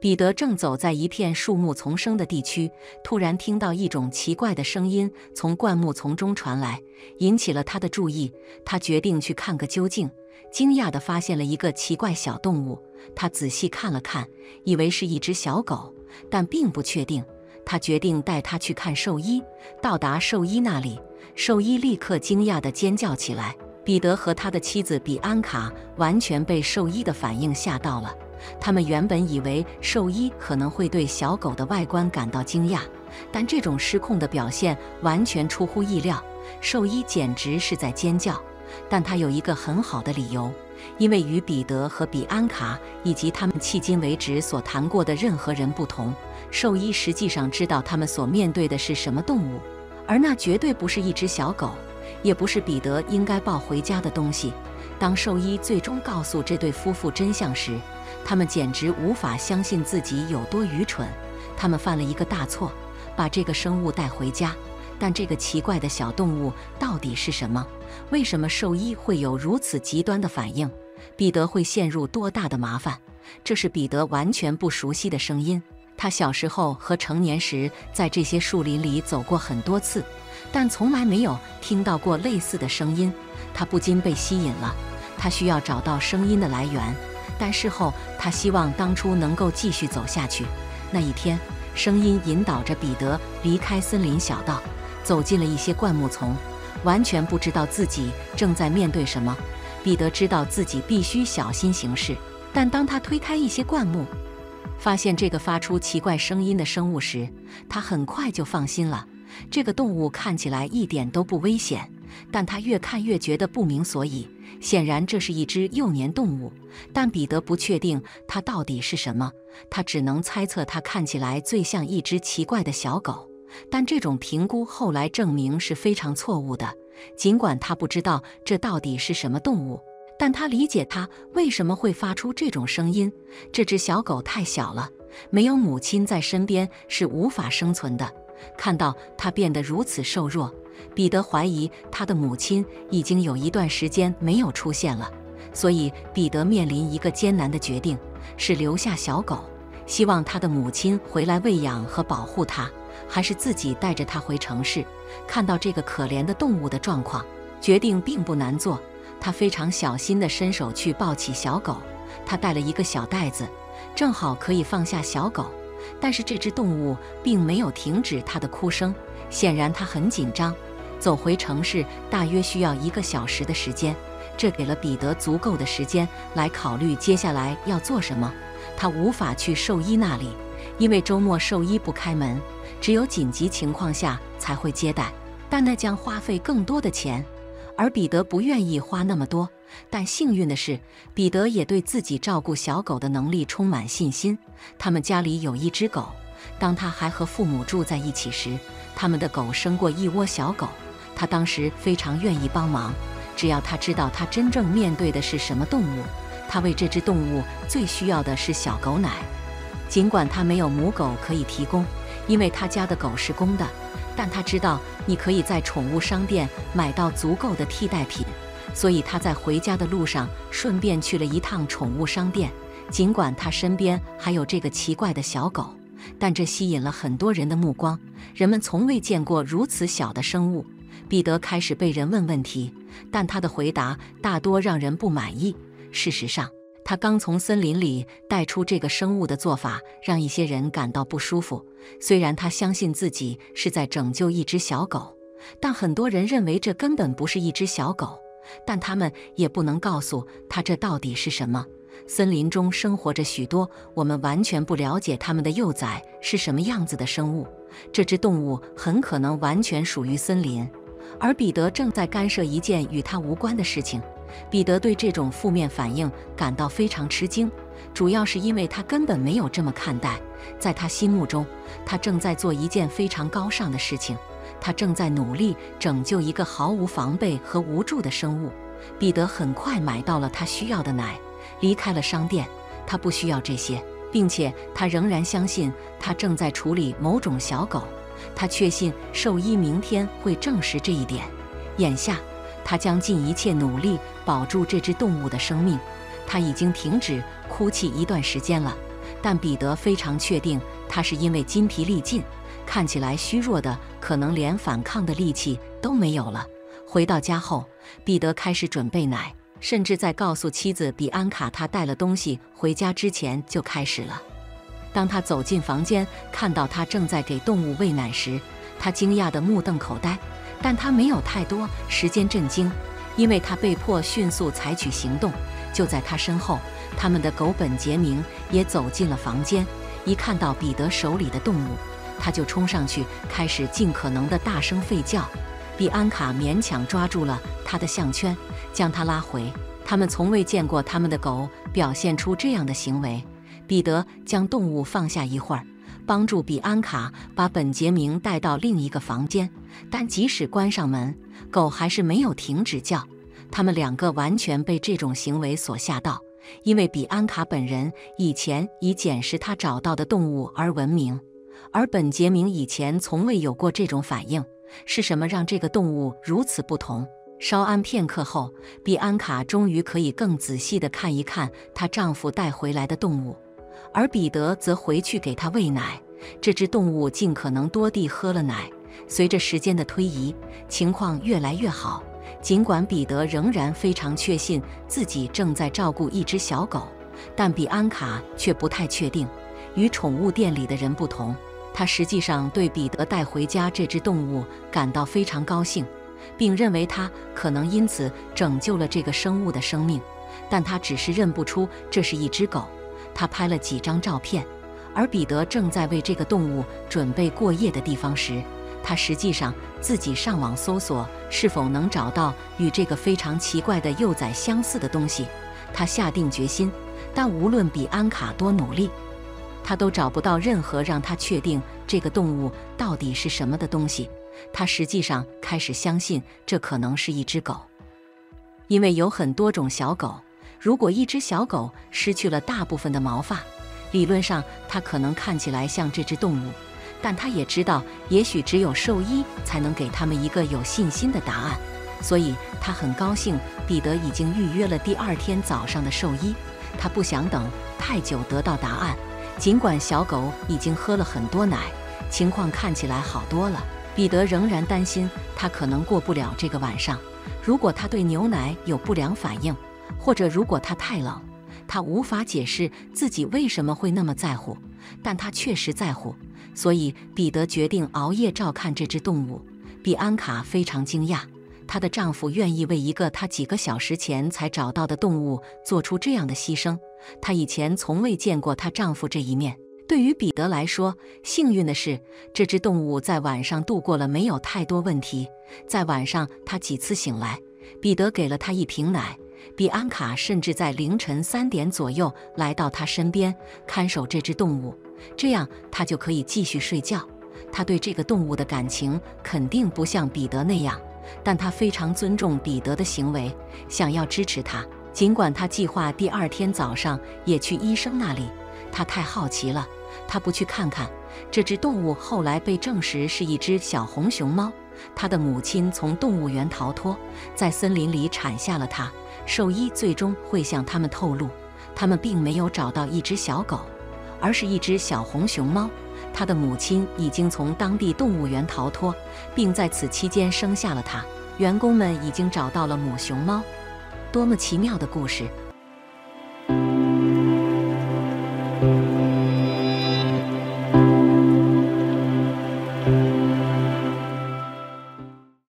彼得正走在一片树木丛生的地区，突然听到一种奇怪的声音从灌木丛中传来，引起了他的注意。他决定去看个究竟，惊讶地发现了一个奇怪小动物。他仔细看了看，以为是一只小狗，但并不确定。他决定带它去看兽医。到达兽医那里，兽医立刻惊讶地尖叫起来。彼得和他的妻子比安卡完全被兽医的反应吓到了。他们原本以为兽医可能会对小狗的外观感到惊讶，但这种失控的表现完全出乎意料。兽医简直是在尖叫，但他有一个很好的理由，因为与彼得和比安卡以及他们迄今为止所谈过的任何人不同，兽医实际上知道他们所面对的是什么动物，而那绝对不是一只小狗，也不是彼得应该抱回家的东西。当兽医最终告诉这对夫妇真相时，他们简直无法相信自己有多愚蠢。他们犯了一个大错，把这个生物带回家。但这个奇怪的小动物到底是什么？为什么兽医会有如此极端的反应？彼得会陷入多大的麻烦？这是彼得完全不熟悉的声音。他小时候和成年时在这些树林里走过很多次，但从来没有听到过类似的声音。他不禁被吸引了。他需要找到声音的来源，但事后他希望当初能够继续走下去。那一天，声音引导着彼得离开森林小道，走进了一些灌木丛，完全不知道自己正在面对什么。彼得知道自己必须小心行事，但当他推开一些灌木，发现这个发出奇怪声音的生物时，他很快就放心了。这个动物看起来一点都不危险。但他越看越觉得不明所以，显然这是一只幼年动物，但彼得不确定它到底是什么，他只能猜测它看起来最像一只奇怪的小狗。但这种评估后来证明是非常错误的。尽管他不知道这到底是什么动物，但他理解它为什么会发出这种声音。这只小狗太小了，没有母亲在身边是无法生存的。看到它变得如此瘦弱。彼得怀疑他的母亲已经有一段时间没有出现了，所以彼得面临一个艰难的决定：是留下小狗，希望他的母亲回来喂养和保护它，还是自己带着它回城市？看到这个可怜的动物的状况，决定并不难做。他非常小心地伸手去抱起小狗，他带了一个小袋子，正好可以放下小狗。但是这只动物并没有停止它的哭声，显然它很紧张。走回城市大约需要一个小时的时间，这给了彼得足够的时间来考虑接下来要做什么。他无法去兽医那里，因为周末兽医不开门，只有紧急情况下才会接待，但那将花费更多的钱，而彼得不愿意花那么多。但幸运的是，彼得也对自己照顾小狗的能力充满信心。他们家里有一只狗，当他还和父母住在一起时，他们的狗生过一窝小狗。他当时非常愿意帮忙，只要他知道他真正面对的是什么动物。他为这只动物最需要的是小狗奶，尽管他没有母狗可以提供，因为他家的狗是公的，但他知道你可以在宠物商店买到足够的替代品，所以他在回家的路上顺便去了一趟宠物商店。尽管他身边还有这个奇怪的小狗，但这吸引了很多人的目光，人们从未见过如此小的生物。彼得开始被人问问题，但他的回答大多让人不满意。事实上，他刚从森林里带出这个生物的做法让一些人感到不舒服。虽然他相信自己是在拯救一只小狗，但很多人认为这根本不是一只小狗。但他们也不能告诉他这到底是什么。森林中生活着许多我们完全不了解它们的幼崽是什么样子的生物。这只动物很可能完全属于森林。而彼得正在干涉一件与他无关的事情。彼得对这种负面反应感到非常吃惊，主要是因为他根本没有这么看待。在他心目中，他正在做一件非常高尚的事情，他正在努力拯救一个毫无防备和无助的生物。彼得很快买到了他需要的奶，离开了商店。他不需要这些，并且他仍然相信他正在处理某种小狗。他确信兽医明天会证实这一点。眼下，他将尽一切努力保住这只动物的生命。他已经停止哭泣一段时间了，但彼得非常确定，他是因为筋疲力尽，看起来虚弱的，可能连反抗的力气都没有了。回到家后，彼得开始准备奶，甚至在告诉妻子比安卡他带了东西回家之前就开始了。当他走进房间，看到他正在给动物喂奶时，他惊讶得目瞪口呆，但他没有太多时间震惊，因为他被迫迅速采取行动。就在他身后，他们的狗本杰明也走进了房间。一看到彼得手里的动物，他就冲上去，开始尽可能的大声吠叫。比安卡勉强抓住了他的项圈，将他拉回。他们从未见过他们的狗表现出这样的行为。彼得将动物放下一会儿，帮助比安卡把本杰明带到另一个房间。但即使关上门，狗还是没有停止叫。他们两个完全被这种行为所吓到，因为比安卡本人以前以捡拾他找到的动物而闻名，而本杰明以前从未有过这种反应。是什么让这个动物如此不同？稍安片刻后，比安卡终于可以更仔细地看一看她丈夫带回来的动物。而彼得则回去给他喂奶，这只动物尽可能多地喝了奶。随着时间的推移，情况越来越好。尽管彼得仍然非常确信自己正在照顾一只小狗，但比安卡却不太确定。与宠物店里的人不同，他实际上对彼得带回家这只动物感到非常高兴，并认为他可能因此拯救了这个生物的生命。但他只是认不出这是一只狗。他拍了几张照片，而彼得正在为这个动物准备过夜的地方时，他实际上自己上网搜索是否能找到与这个非常奇怪的幼崽相似的东西。他下定决心，但无论比安卡多努力，他都找不到任何让他确定这个动物到底是什么的东西。他实际上开始相信这可能是一只狗，因为有很多种小狗。如果一只小狗失去了大部分的毛发，理论上它可能看起来像这只动物，但它也知道，也许只有兽医才能给他们一个有信心的答案。所以他很高兴，彼得已经预约了第二天早上的兽医。他不想等太久得到答案。尽管小狗已经喝了很多奶，情况看起来好多了，彼得仍然担心他可能过不了这个晚上。如果他对牛奶有不良反应，或者，如果他太冷，他无法解释自己为什么会那么在乎，但他确实在乎。所以，彼得决定熬夜照看这只动物。比安卡非常惊讶，她的丈夫愿意为一个她几个小时前才找到的动物做出这样的牺牲。她以前从未见过她丈夫这一面。对于彼得来说，幸运的是，这只动物在晚上度过了没有太多问题。在晚上，他几次醒来，彼得给了他一瓶奶。比安卡甚至在凌晨三点左右来到他身边看守这只动物，这样他就可以继续睡觉。他对这个动物的感情肯定不像彼得那样，但他非常尊重彼得的行为，想要支持他。尽管他计划第二天早上也去医生那里，他太好奇了，他不去看看这只动物。后来被证实是一只小红熊猫，它的母亲从动物园逃脱，在森林里产下了它。兽医最终会向他们透露，他们并没有找到一只小狗，而是一只小红熊猫。它的母亲已经从当地动物园逃脱，并在此期间生下了它。员工们已经找到了母熊猫。多么奇妙的故事！